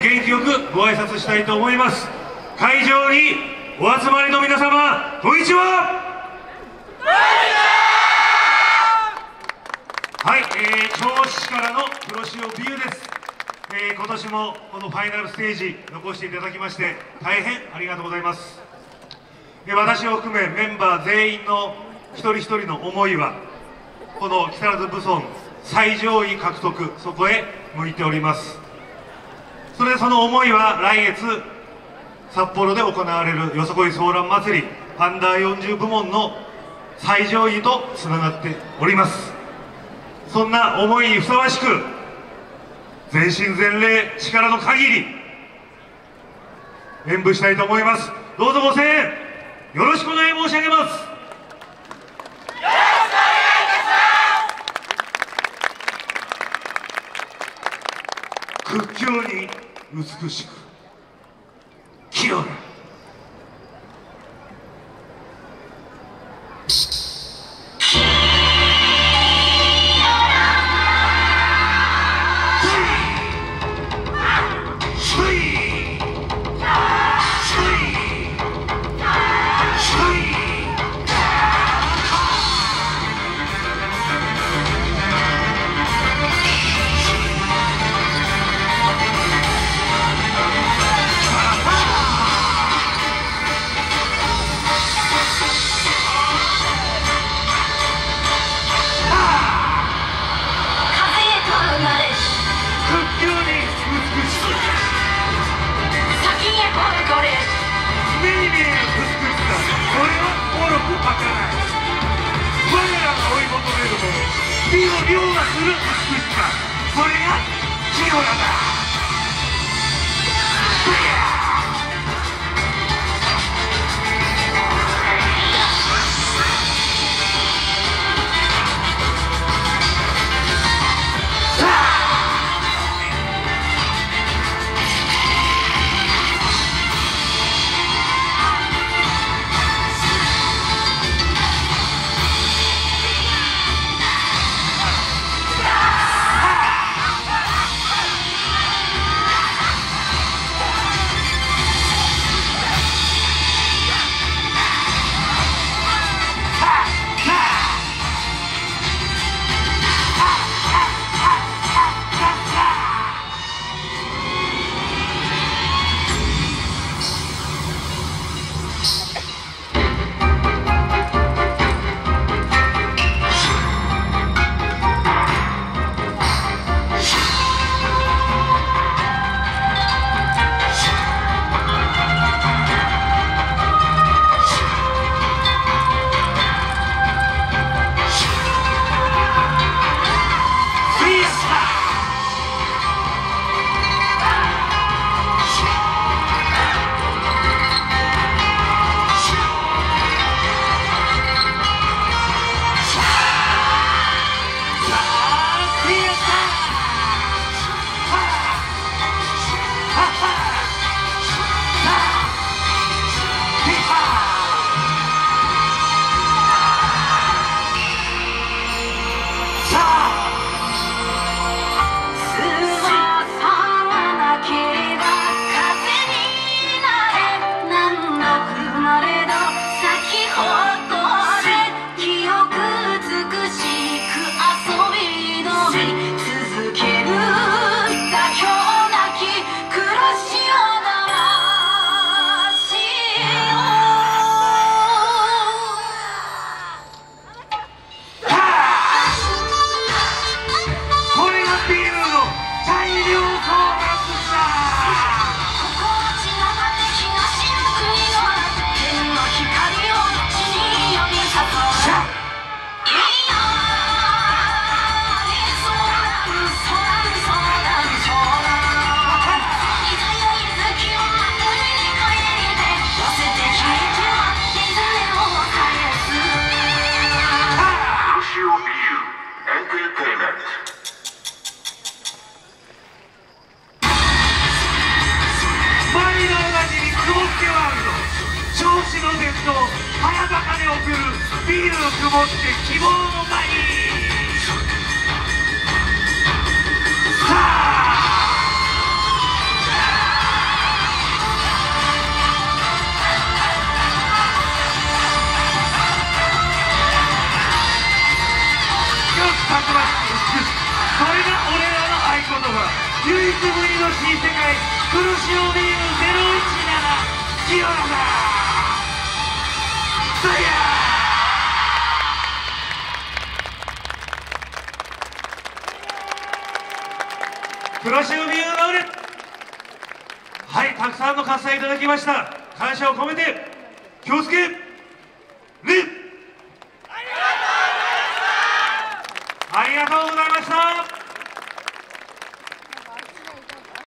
元気よくご挨拶したいと思います。会場にお集まりの皆様こんにちは。は。い、えー、銚子市からの黒潮ビューです、えー、今年もこのファイナルステージ残していただきまして大変ありがとうございます、えー私を含めメンバー全員の一人一人の思いはこの木更津武村最上位獲得そこへ向いております。それでその思いは来月札幌で行われるよそこいソーラン祭りアンダー40部門の最上位とつながっております。そんな思いにふさわしく全身全霊力の限り演舞したいと思います。どうぞご声援よろしくお願い申し上げます。屈強に美しく清ら風それが器用なんだ。勇をたくましくそれが俺らの合言葉唯一無二の新世界黒潮ビーム017清原さんイヤー黒潮ビーム直れ。はいたくさんの喝采いただきました。感謝を込めて気をつけ。ね。ありがとうございました。